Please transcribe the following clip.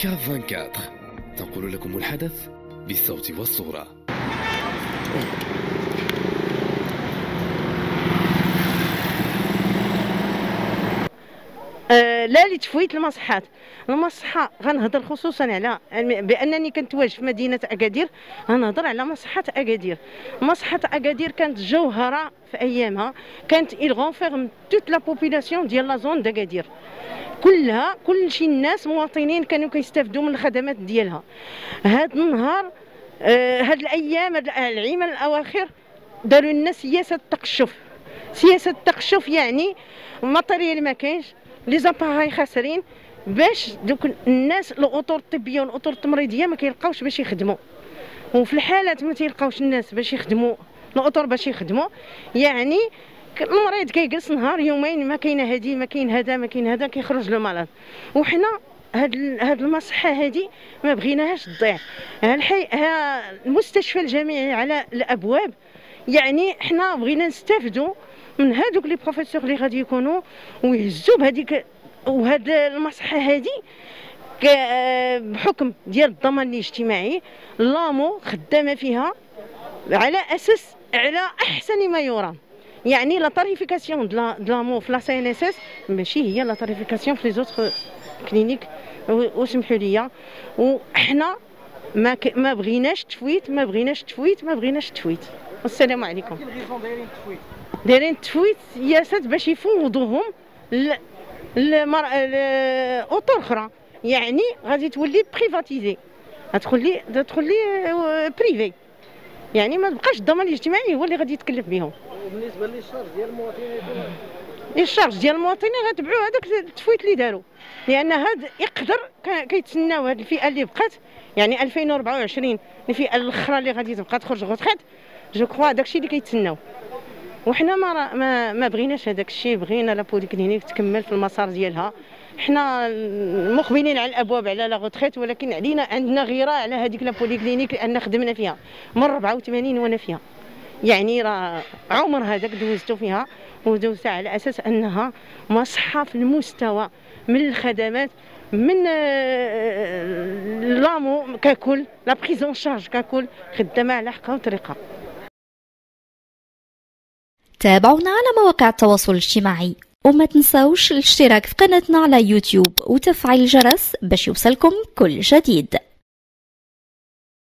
كاب 24 تنقل لكم الحدث بالصوت والصورة آه، لا لتفويت المصحات. المصحة غنهضر خصوصا على بأنني كنتواجد في مدينة أكادير غنهضر على مصحة أكادير. مصحة أكادير كانت جوهرة في أيامها كانت il renferme toute la population ديال la zone d'Agadir كلها كل شي الناس مواطنين كانوا كيستافدوا من الخدمات ديالها. هذا النهار آه هاد الأيام هاد العوام الأواخر داروا لنا سياسة التقشف. سياسة التقشف يعني le matériel ما كاينش les appareils خاسرين باش دوك الناس الأطر الطبية والأطر التمريضية ما كيلقاوش باش يخدموا. وفي الحالات ما تيلقاوش الناس باش يخدموا الأطر باش يخدموا يعني المريض كيجلس نهار يومين ما كاينة هذه ما كاين هذا ما كاين هذا كيخرج له مرض وحنا هاد هاد المصحة هذه ما بغيناهاش تضيع. الحي المستشفى الجامعي على الأبواب يعني حنا بغينا نستافدوا من هذوك لي بروفيسور اللي غادي يكونوا ويهزوا بهذيك وهاد المصحة هذه بحكم ديال الضمان الاجتماعي لامو خدامة فيها على أساس على أحسن ما يرام. يعني la tarification de l'AMO في la CNSS ماشي هي la tarification في les autres cliniques وسمحوا لي وحنا ما ك... ما بغيناش تفويت ما بغيناش تفويت ما بغيناش تفويت والسلام عليكم دايرين التفويت سياسات باش يفوضوهم لمر... لاطر أخرى يعني غادي تولي privatisée غتولي تدخل privé يعني ما تبقاش الضمان الاجتماعي هو اللي غادي يتكلف بهم وبالنسبة لل charge ديال المواطنين ال charge ديال المواطنين غتبعوا هذاك التفويت اللي داروا. لأن هذا يقدر كيتسناو هذه الفئة اللي بقات. يعني 2024 الفئة الأخرى اللي غادي تبقى تخرج retraite je crois داكشي اللي كيتسناو. وحنا ما ما, ما بغيناش هذاك الشيء بغينا la polyclinique تكمل في المسار ديالها. حنا مقبلين على الأبواب على la retraite ولكن علينا عندنا غيرة على هذيك la polyclinique لأن خدمنا فيها. من 84 وأنا فيها. يعني راه عمر هذاك دوزتو فيها ودوزتها على أساس أنها مصحة في المستوى من الخدمات من آه، l'AMO ككل la prise en charge ككل خدامه على حقها وطريقه تابعونا على مواقع التواصل الاجتماعي. وما تنساوش الاشتراك في قناتنا على يوتيوب وتفعيل الجرس باش يوصلكم كل جديد.